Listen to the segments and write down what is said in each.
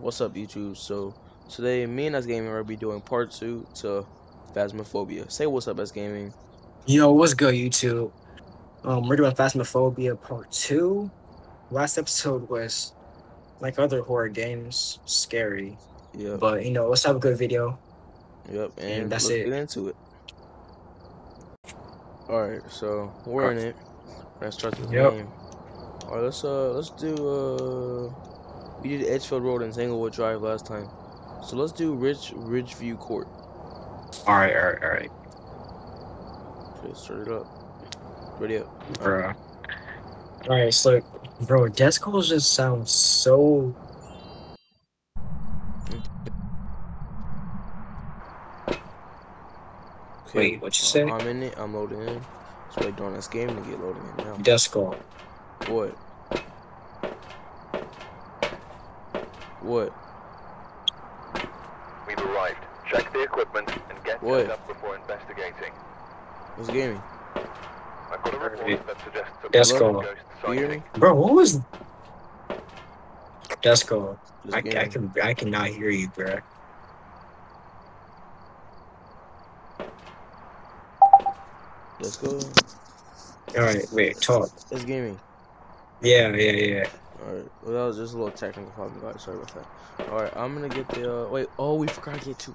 What's up, YouTube? So today, me and S Gaming are be doing part two to Phasmophobia. Say what's up, S Gaming. Yo, what's good, YouTube? Um, we're doing Phasmophobia Part 2. Last episode was, like other horror games, scary. Yeah. But, you know, let's have a good video. yep, and, and that's let's it. get into it. All right, so we're in it. Let's start the Yep. game. All right, let's uh, let's do uh, we did Edgefield Road and Tanglewood Drive last time, so let's do Ridge Ridgeview Court. Alright, alright, alright. Okay, start it up. Ready up. Bruh. Alright, so, bro, death calls just sound so. Okay, Wait, what you uh, say? I'm in it. I'm loading in. Just wait on this game to get loading in now. Death call. What? What? We've arrived. Check the equipment and get What? set up before investigating. What's gaming? I've got a report Alright. that suggests a Yes, ghost sighting. Bro, what was. Death call. I, I can I cannot hear you, bro. Let's go. Alright, wait, talk. It's gaming. Yeah, yeah, yeah. Alright. Well, that was just a little technical problem, guys. Sorry about that. Alright, I'm gonna get the. Uh, wait. Oh, we forgot to get two.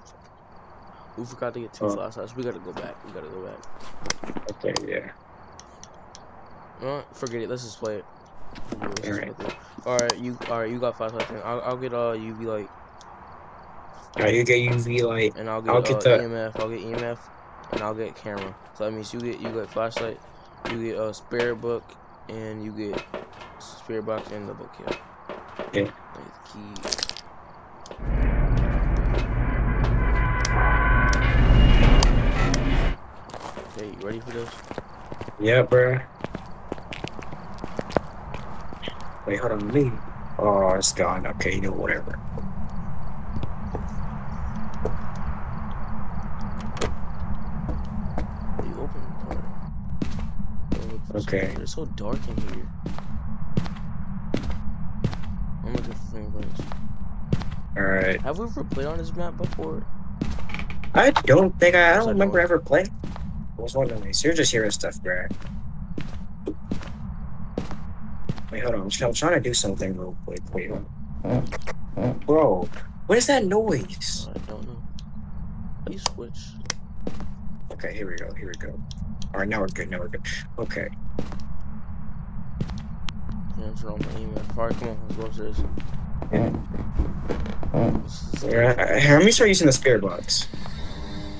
We forgot to get two Oh. flashlights. We gotta go back. We gotta go back. Okay, yeah. No, forget it. Let's just play it. Alright. play it. Alright, you. Alright, you got flashlights. then. I'll, I'll get uh UV light, Alright, you get UV light. and I'll get, I'll get uh, the- EMF. I'll get EMF, and I'll get camera. So that means you get you get flashlight, you get a spare book, and you get spirit box and the book. Yeah. Okay. Like the key. Okay, you ready for this? Yeah, bruh. Wait, hold on, me. Oh, it's gone. Okay, you know, whatever. You open the door. Oh, Okay. It's so dark in here. I'm looking for fingerprints. Alright. Have we ever played on this map before? I don't think I, I don't I remember know. ever playing. I was wondering, so you're just hearing stuff, bruh. Wait, hold on. I'm, I'm trying to do something real quick. Wait, hold on. Bro, what is that noise? Uh, I don't know. How you switch? Okay, here we go. Here we go. Alright, now we're good. Now we're good. Okay. Yeah, turn on my EMF. Alright, come on, let's go upstairs. This Yeah, here, let me start using the spirit box.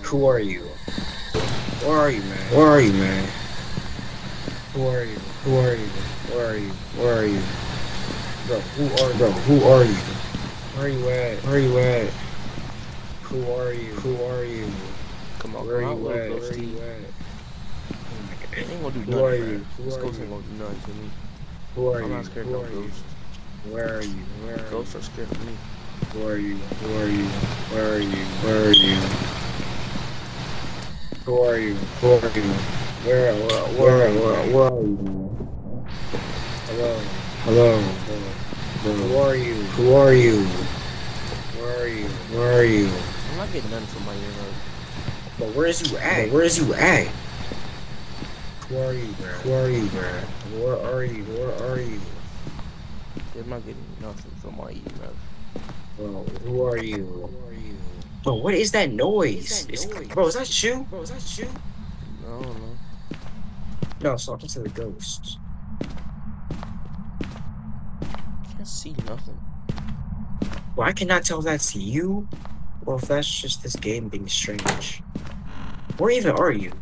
Who are you? Where are you, man? Where are you, man? Who are you? Who are you? Where are you? Where are you? Bro, who are you? bro? Who are you? Where are you at? Where are you at? Who are you? Who are you? Come on, Where are come on, you at? Where are you at? Oh my It god. ain't gonna do Who nothing. are bruh. you? Who are you? gonna do nothing to me. Who are I'm you? not scared Who of are you? ghosts. Where are you? Where are you? Ghosts are scared of me. Who are you? Who are you? Where are you? Where are you? Who are you? Who are you? Where where where where, where are you? Hello. Hello. Who are you? Who are you? Where are you? Where are you? I'm not getting nothing from my ear. But where is you at? Where is you at? Who are you, bro? Who are you, bro? Where are you? Where are you? I'm not getting nothing from my ear. Bro, who are you? Who are you? Bro, what is that noise? Is- bro, is that you? Bro, is that you? No, no. No, it's talking to the ghost. Can't see nothing. Well, I cannot tell if that's you or if that's just this game being strange. Where even are you?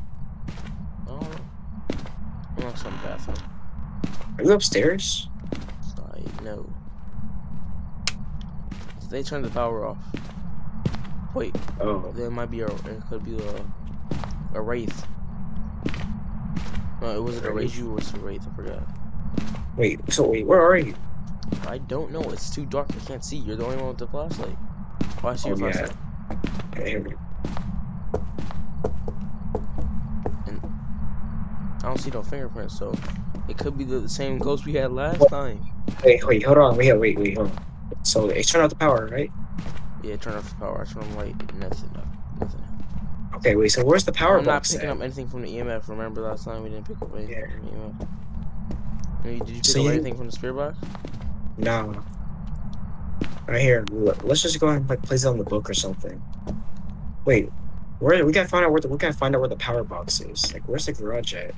Oh, I'm in some bathroom. Are you upstairs? I know. They turned the power off. Wait, Oh, there might be a. It could be a. A wraith. No, it wasn't a Wraith? You was a wraith. I forgot. wait. So wait, where are you? I don't know. It's too dark. I can't see. You're the only one with the flashlight. Why I see your Oh, yeah. flashlight? We go. I don't see no fingerprints, so it could be the same ghost we had last time. Wait, wait, hold on. Wait, wait, wait, hold on. So it's turn off the power, right? Yeah, turn off the power. I turn on light. Nothing. Nothing. Okay, wait. So where's the power I'm not box? picking at? up anything from the EMF. Remember last time we didn't pick up anything Yeah. from the EMF. Did you- pick So up you- anything from the spirit box? No. Right here. Let's just go ahead and like place it on the book or something. Wait. Where we gotta find out where the, we gotta find out where the power box is. Like, where's the garage at?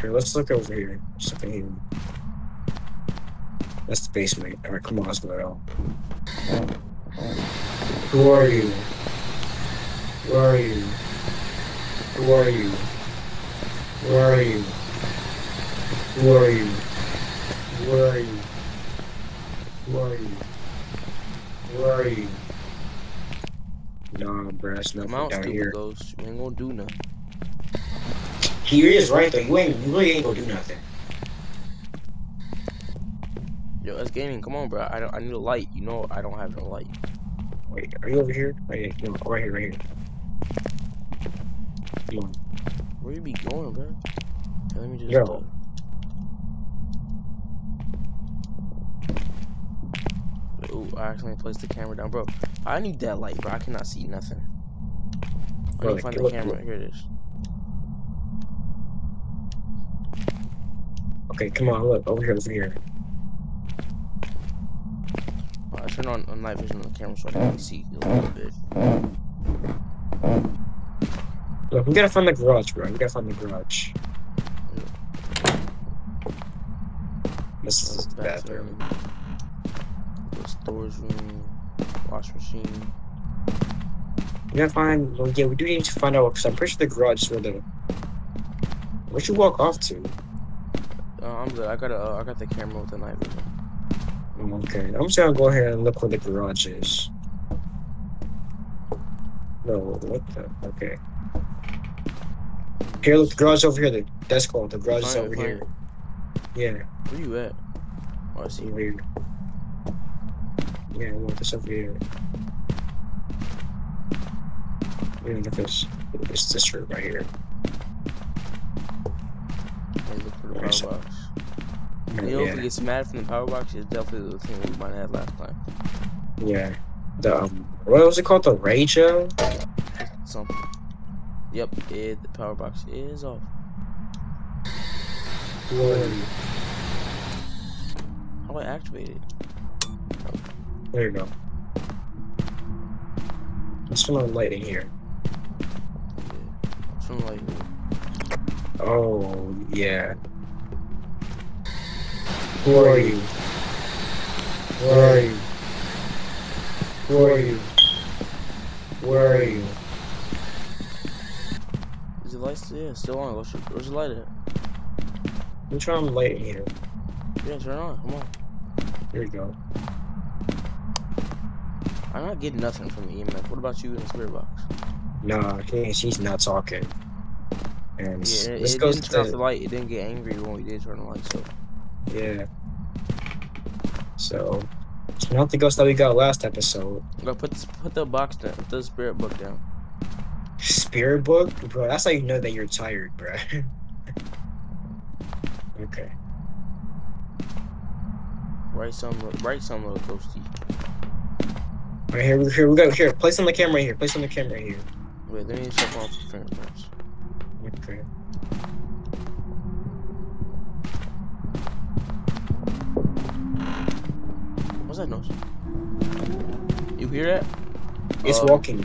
Here, let's look over here. Something here. That's the basement. All right, come on, let's go out. Who are you? Where are you? Who are you? Where are you? Who are you? Where are you? Where are you? Where are you? Nah, bruh, it's Come nothing out, down here. ghost. You ain't gonna do nothing. He is right though. You ain't, you really ain't gonna do nothing. Yo, that's gaming. Come on, bro. I don't. I need a light. You know, I don't have no light. Wait, are you over here? Right here, right here, right here. Where you be going, bro? Let me just. Yo. Uh, Ooh, I accidentally placed the camera down, bro. I need that light, bro. I cannot see nothing. I need to find the camera. Here it is. Okay, come on, look, over here, over here. Turned on, on night vision on the camera so I can see a little bit. Look, we gotta find the garage, bro. We gotta find the garage. This is the bathroom. The storage room, wash machine. We gotta find. Well, yeah, we do need to find out because I'm pretty sure the garage is where the. Where'd you walk off to? Uh, I'm good. I got a, uh, I got the camera with the night vision. Okay, I'm just gonna go ahead and look where the garage is. No, what the? Okay. Here, look, the garage over here. The desk wall. The garage is over here. Yeah, Where you at? Oh, I see. over here. Yeah, want this over here. Yeah, look, it's, it's this room right here. Hey, look for the Nice. box. You know, if Yeah, gets mad from the power box, it's definitely the thing we might have last time. yeah. The um, what was it called? The Ranger? Something. Yep, it, the power box is off. There How do I activate it? There you go. Let's turn on light in here. Yeah. Something like Oh, yeah. Who are you? Where are you? Who are you? Where are you? Is the light still, yeah, still on? Where's, your- where's the light at? I'm trying to light here. Yeah, turn on. Come on. Here we go. I'm not getting nothing from the EMF. What about you in the spirit box? Nah, he, he's not talking. And Yeah, it, this it goes didn't turn off the light. It didn't get angry when we did turn the light. So yeah. So it's not the ghost that we got last episode. go put this, put the box down. Put the spirit book down. Spirit book, bro. That's how you know that you're tired, bro. okay. Write some. Write some little ghosty. Right here, here we go. Here, place on the camera here. Place on the camera here. Wait, let me check off the fingerprints. Okay. What's? You hear it? It's Uh, walking.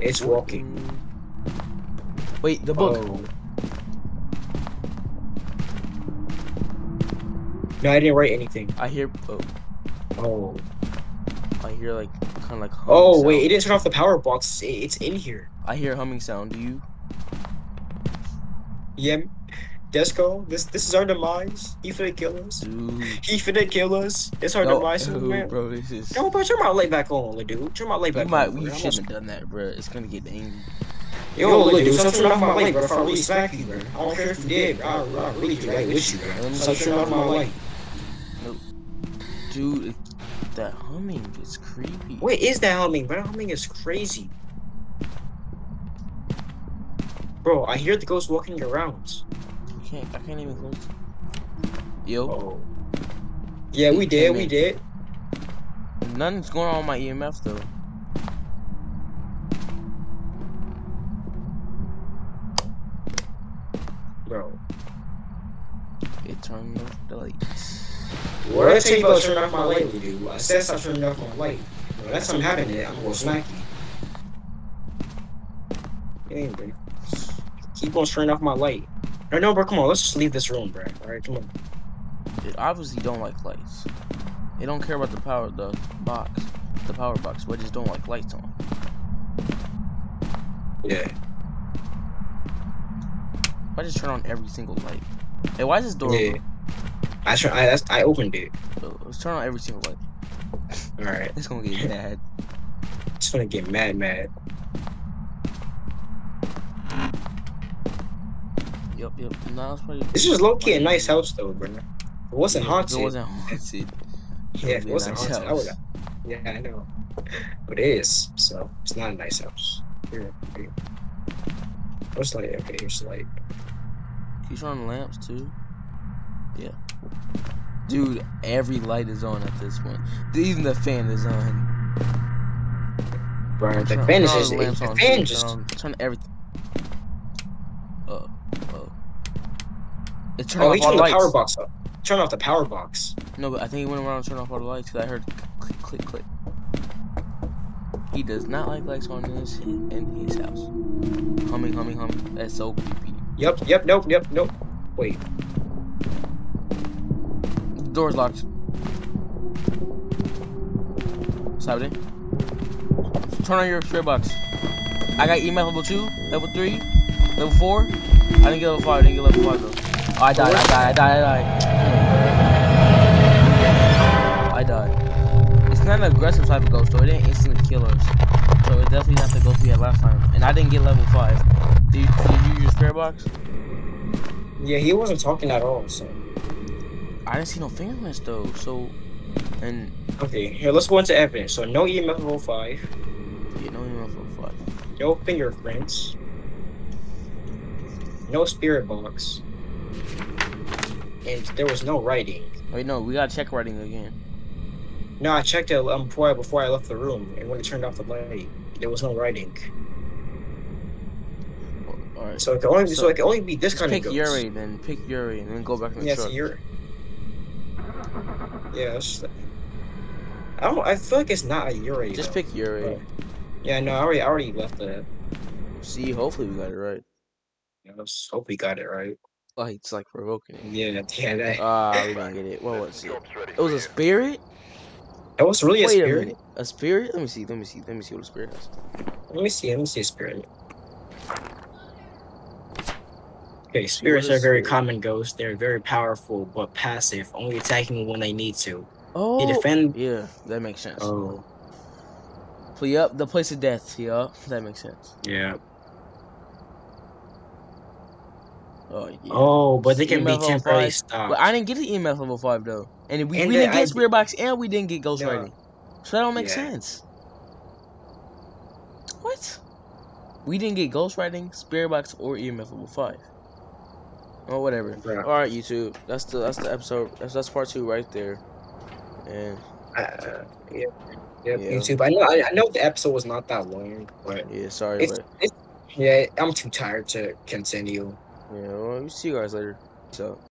It's walking. Wait, the book. Oh. No, I didn't write anything. I hear. Oh, Oh. I hear like kind of like. Oh wait, it didn't turn off the power box. It's in here. I hear humming sound. Do you? Yeah. Desco, this this is our demise. He finna kill us. Dude. He finna kill us. It's our No, demise, dude, man. bro, this is. No, bro, turn my light back on, dude. Turn my light You back might. on. bro. You shouldn't have done that, bro. It's gonna get angry. Yo, little dude, stop turning off my light, bro. If I really smack you, bro. I don't care if you did, bro. I, I really do right with you, bro. Stop turning off my light. Dude, that humming is creepy. What is that humming, bro? Humming is crazy. Bro, I hear the ghost walking around. I can't. I can't even close. Yo, Oh. Yeah, we did. We did. Nothing's going on with my EMF though. Bro. It turned off the lights. What did I tell you about turning off my light, dude? I said stop turning off my light. Bro, that's something happening. I'm gonna smack you. Yeah, bro. Keep on turning off my light. No, no, bro. Come on. Let's just leave this room, bro. All right, come on. It obviously don't like lights. They don't care about the power the box. The power box, but just don't like lights on. Yeah. Why just turn on every single light? Hey, why is this door Yeah. open? I try, I that's, I opened it. Let's turn on every single light. All right. It's gonna get mad. It's gonna get mad, mad. Yep, yep. No, it's probably. This is low key a nice house though, bro. It wasn't Yeah, haunted. It wasn't haunted. yeah, it wasn't nice haunted. I would. Yeah, I know. But it is. So it's not a nice house. Here, here. What's light? Okay, here's light. Turn on lamps too? Yeah. Dude, every light is on at this point. Even the fan is on. Bro, the fan is just the lamps the on, fan just turn everything. Uh, uh. It turned Oh, off he turned the the power box up. Turn off the power box. No, but I think he went around and turned off all the lights because I heard click, click, click. He does not like lights on in his in his house. Humming, humming, humming. That's so creepy. Yep, yep, nope, yep, nope. Wait. The door's locked. What's happening? Turn on your spirit box. I got EMF level 2, level 3, level 4. I didn't get level 5, I didn't get level 5 though. Oh, I died, I died, I died, I died. I died. It's not an aggressive type of ghost so it didn't instantly kill us. So it definitely not the ghost we had last time. And I didn't get level 5. Did you, did you use your spirit box? Yeah, he wasn't talking at all, so. I didn't see no fingerprints though, so. And. Okay, here, let's go into evidence. So, no EMF level 5, Yeah, no EMF level 5. no fingerprints, no spirit box, and there was no writing. Wait, no, we gotta check writing again. No, I checked it um, before, I, before I left the room, and when I turned off the light, there was no writing. Alright. So it can only, so, So, it can only be this kind pick of ghost. Yurei then. Pick Yurei and then go back in the Yeah, truck. Yurei. Yeah, it's, I don't. I feel like it's not a Yurei. Just though. pick Yurei. Right. Yeah, no, I already, I already left the. See, hopefully we got it right. I just hope we got it right. Like it's like provoking. Yeah, yeah, that, Ah, we didn't get it. What was it? It was a spirit. that was really a Wait a spirit. minute. A spirit? Let me see. Let me see. Let me see what a spirit is. Let me see. Let me see a spirit. Okay, spirits are very spirit? common ghosts. They're very powerful but passive, only attacking when they need to. Oh. They defend. Yeah, that makes sense. Oh, So, yep, the place of death. Yeah, that makes sense. yeah. Oh yeah. Oh, but they can be temporarily stopped. But I didn't get the EMF level five though, and we, And we didn't get d- spirit box, and we didn't get No. ghostwriting. So that don't make Yeah. sense. What? We didn't get ghostwriting, spirit box, or EMF level five. Oh, whatever. Bruh. All right, YouTube. That's the that's the episode. That's that's part two right there. And Uh, yep, yep, Yeah. YouTube. I know. I, I know the episode was not that long, but yeah, sorry, it's, but it's yeah. I'm too tired to continue. Yeah. Well, we see you guys later. So.